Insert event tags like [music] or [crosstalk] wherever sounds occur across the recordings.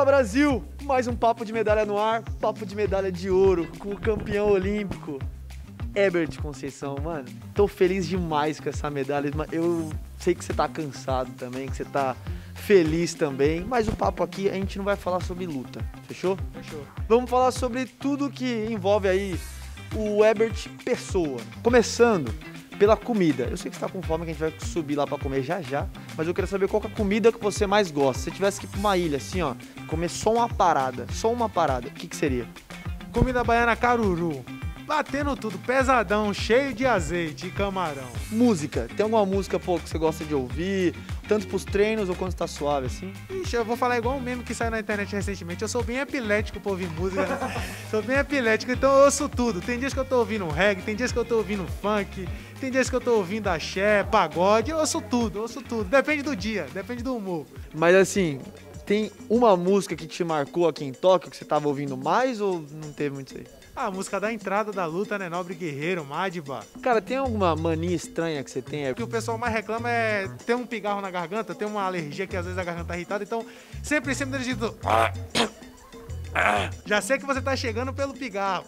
Fala Brasil! Mais um papo de medalha no ar, papo de medalha de ouro com o campeão olímpico Herbert Conceição. Mano, tô feliz demais com essa medalha. Eu sei que você tá cansado também, que você tá feliz também, mas o papo aqui a gente não vai falar sobre luta, fechou? Fechou. Vamos falar sobre tudo que envolve aí o Herbert Pessoa. Começando pela comida. Eu sei que você tá com fome, que a gente vai subir lá para comer já já, mas eu queria saber qual é a comida que você mais gosta. Se você tivesse que ir pra uma ilha, assim, ó, comer só uma parada, só uma parada, o que que seria? Comida baiana caruru. Batendo tudo, pesadão, cheio de azeite e camarão. Música. Tem alguma música, pô, que você gosta de ouvir? Tanto pros treinos ou quando você tá suave, assim? Ixi, eu vou falar igual um meme que saiu na internet recentemente. Eu sou bem epilético pra ouvir música. Né? [laughs] sou bem epilético, então eu ouço tudo. Tem dias que eu tô ouvindo reggae, tem dias que eu tô ouvindo funk, tem dias que eu tô ouvindo axé, pagode. Eu ouço tudo, eu ouço tudo. Depende do dia, depende do humor. Mas assim, tem uma música que te marcou aqui em Tóquio que você tava ouvindo mais ou não teve muito isso aí? Ah, a música da entrada da luta, né? Nobre Guerreiro, Madiba. Cara, tem alguma mania estranha que você tem? O que o pessoal mais reclama é ter um pigarro na garganta, ter uma alergia que às vezes a garganta tá irritada, então sempre, sempre eles dizem... Já sei que você tá chegando pelo pigarro.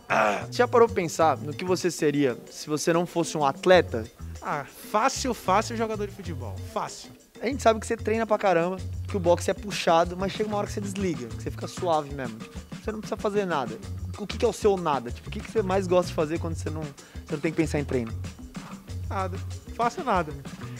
Você já parou pra pensar no que você seria se você não fosse um atleta? Ah, fácil, fácil jogador de futebol. Fácil. A gente sabe que você treina pra caramba, que o boxe é puxado, mas chega uma hora que você desliga, que você fica suave mesmo. Você não precisa fazer nada o que, que é o seu nada? Tipo, o que, que você mais gosta de fazer quando você não, você não tem que pensar em treino? Nada. Faço nada.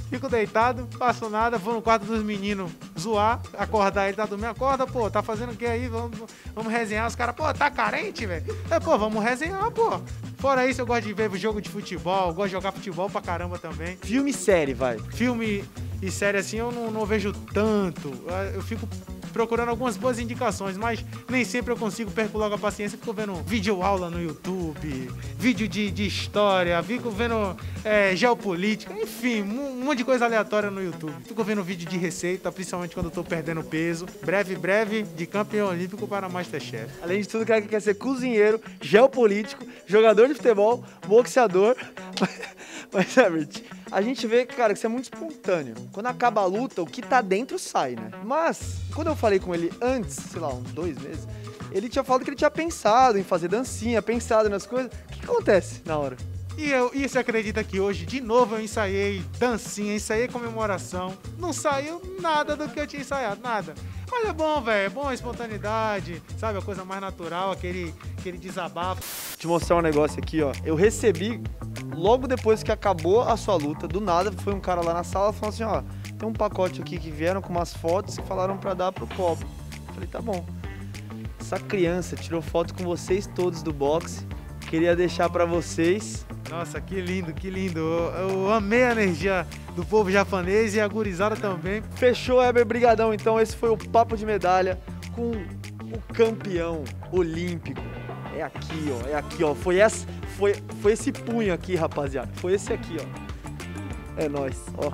Fico deitado, faço nada, vou no quarto dos meninos zoar, acordar ele, tá dormindo, acorda, pô, tá fazendo o que aí? Vamos, vamos resenhar. Os caras, pô, tá carente, velho? É, pô, vamos resenhar, pô. Fora isso, eu gosto de ver jogo de futebol, gosto de jogar futebol pra caramba também. Filme e série, vai. Filme e série assim eu não, não vejo tanto. Eu fico procurando algumas boas indicações, mas nem sempre eu consigo, perco logo a paciência, fico vendo vídeo aula no YouTube, vídeo de, de história, fico vendo é, geopolítica, enfim, um monte de coisa aleatória no YouTube. Fico vendo vídeo de receita, principalmente quando eu tô perdendo peso. Breve, breve, de campeão olímpico para Masterchef. Além de tudo, o cara que quer ser cozinheiro, geopolítico, jogador de futebol, boxeador. [laughs] Mas, Herbert, a gente vê, cara, que você é muito espontâneo. Quando acaba a luta, o que tá dentro sai, né? Mas, quando eu falei com ele antes, sei lá, uns dois meses, ele tinha falado que ele tinha pensado em fazer dancinha, pensado nas coisas. O que acontece na hora? E, eu, e você acredita que hoje, de novo, eu ensaiei dancinha, ensaiei comemoração. Não saiu nada do que eu tinha ensaiado, nada. Mas é bom, velho. É bom a espontaneidade, sabe? A coisa mais natural, aquele, aquele desabafo. Vou te mostrar um negócio aqui, ó. Eu recebi logo depois que acabou a sua luta, do nada, foi um cara lá na sala falando assim, ó, tem um pacote aqui que vieram com umas fotos e falaram para dar pro pobre. Falei, tá bom. Essa criança tirou foto com vocês todos do boxe. Queria deixar para vocês. Nossa, que lindo, que lindo. Eu, eu, amei a energia do povo japonês e a gurizada também. Fechou, Heber, brigadão. Então esse foi o Papo de Medalha com o campeão olímpico. É aqui, ó, é aqui, ó. Foi, essa, foi, foi esse punho aqui, rapaziada. Foi esse aqui, ó. É nóis, ó.